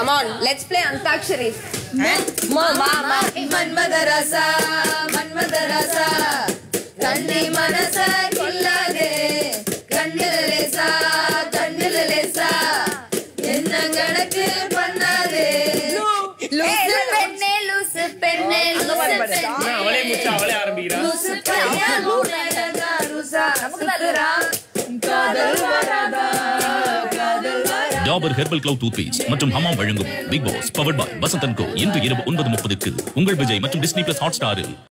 Come on, let's play Antakshari. Ma, ma, ma. மன்மத ரசா மன்மத ரசா கண்ணி மனச கொல்லாதே கண்ணில லேசா கண்ணில லேசா. என்ன கணக்கு பண்ணாதே? பெண்ணே லூசு பெண்ணே லூசு பெண்ணே. அவளே ஆரம்பிக்கிறா. லூசு பெண்ணே லூசா காதல் டாபர் ஹெர்பல் கிளவுட் டூத்பேஸ்ட் மற்றும் ஹமாம் வழங்கும். Bigg Boss powered by Vasanthan co இன்று இரவு ஒன்பது முப்பதுக்கு உங்கள் விஜய் மற்றும் டிஸ்னி பிளஸ் ஹாட் ஸ்டாரில்